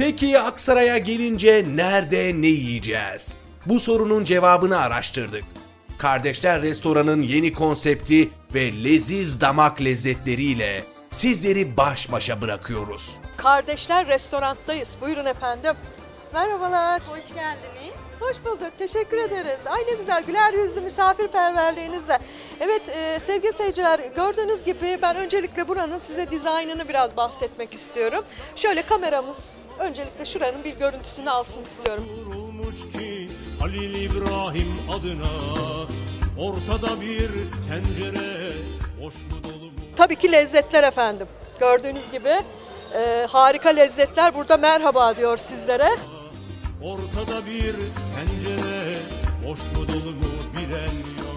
Peki Aksaray'a gelince nerede ne yiyeceğiz? Bu sorunun cevabını araştırdık. Kardeşler Restoran'ın yeni konsepti ve leziz damak lezzetleriyle sizleri baş başa bırakıyoruz. Kardeşler restoranttayız. Buyurun efendim. Merhabalar. Hoş geldiniz. Hoş bulduk. Teşekkür ederiz. Ay ne güzel güler yüzlü misafirperverliğinizle. Evet e, sevgili seyirciler gördüğünüz gibi ben öncelikle buranın size dizaynını biraz bahsetmek istiyorum. Şöyle kameramız öncelikle şuranın bir görüntüsünü alsın istiyorum. Ki Halil İbrahim adına Ortada bir tencere Boş mu dolu mu Tabii ki lezzetler efendim. Gördüğünüz gibi e, harika lezzetler burada merhaba diyor sizlere. Ortada bir tencere Boş mu dolu mu bilen yok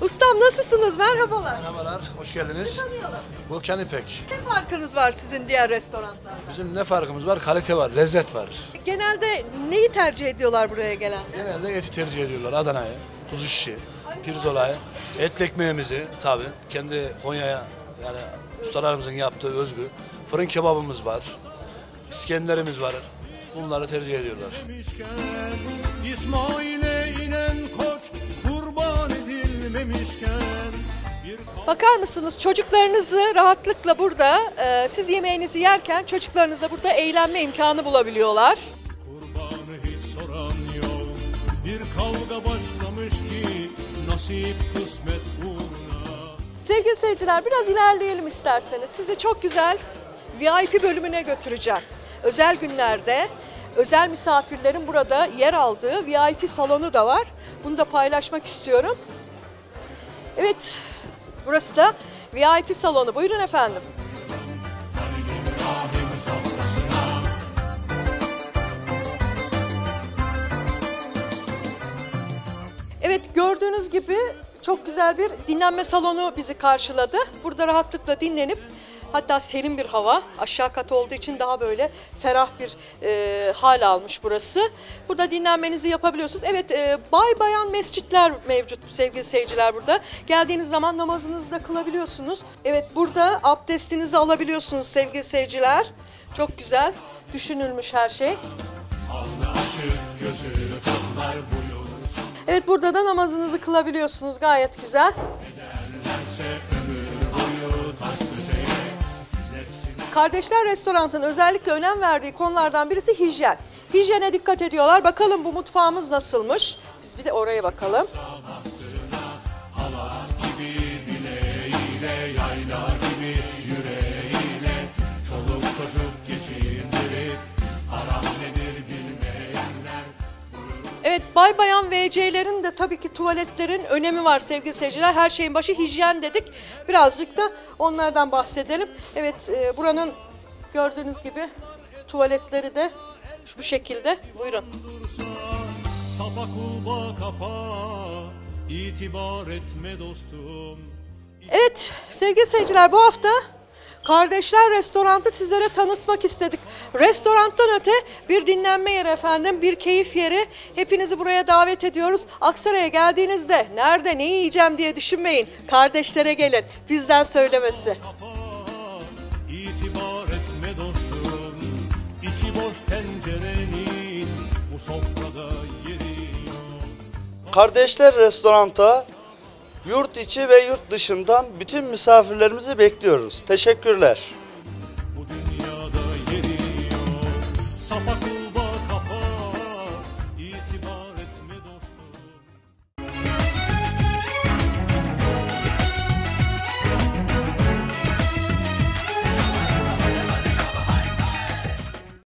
Ustam nasılsınız? Merhabalar. Merhabalar, hoş geldiniz. Tanıyalım. Volkan İpek. Ne farkınız var sizin diğer restoranlardan? Bizim ne farkımız var? Kalite var, lezzet var. Genelde neyi tercih ediyorlar buraya gelen? Genelde eti tercih ediyorlar. Adana'yı, kuzu şişi, pirzolayı, etli ekmeğimizi tabii kendi Konya'ya yani ustalarımızın yaptığı özgü. Fırın kebabımız var, İskenderimiz var. Bunları tercih ediyorlar. İsmail'e inen edilmemişken Bir Bakar mısınız çocuklarınızı rahatlıkla burada, e, siz yemeğinizi yerken çocuklarınız da burada eğlenme imkanı bulabiliyorlar. kurbanı hiç soran yok Bir kavga başlamış ki Nasip kısmet uğruna Sevgili seyirciler biraz ilerleyelim isterseniz. Sizi çok güzel VIP bölümüne götüreceğim. Özel günlerde özel misafirlerin burada yer aldığı VIP salonu da var. Bunu da paylaşmak istiyorum. Evet, burası da VIP salonu. Buyurun efendim. Evet gördüğünüz gibi çok güzel bir dinlenme salonu bizi karşıladı. Burada rahatlıkla dinlenip hatta serin bir hava aşağı kat olduğu için daha böyle ferah bir e, hal almış burası. Burada dinlenmenizi yapabiliyorsunuz. Evet e, bay bayan mescitler mevcut sevgili seyirciler burada. Geldiğiniz zaman namazınızı da kılabiliyorsunuz. Evet burada abdestinizi alabiliyorsunuz sevgili seyirciler. Çok güzel düşünülmüş her şey. Evet burada da namazınızı kılabiliyorsunuz gayet güzel. Kardeşler Restorant'ın özellikle önem verdiği konulardan birisi hijyen. Hijyene dikkat ediyorlar. Bakalım bu mutfağımız nasılmış? Biz bir de oraya bakalım. Evet bay bayan VC'lerin de tabii ki tuvaletlerin önemi var sevgili seyirciler. Her şeyin başı hijyen dedik. Birazcık da onlardan bahsedelim. Evet e, buranın gördüğünüz gibi tuvaletleri de bu şekilde. Buyurun. Sapa kulba kapa itibar etme dostum Evet sevgili seyirciler bu hafta Kardeşler Restorant'ı sizlere tanıtmak istedik. Restoranttan öte bir dinlenme yeri efendim, bir keyif yeri. Hepinizi buraya davet ediyoruz. Aksaray'a geldiğinizde nerede ne yiyeceğim diye düşünmeyin. Kardeşlere gelin. Bizden söylemesi. itibar etme dostum İçi boş tencerenin bu sofrada yeri Kardeşler Restorant'a yurt içi ve yurt dışından bütün misafirlerimizi bekliyoruz. Teşekkürler.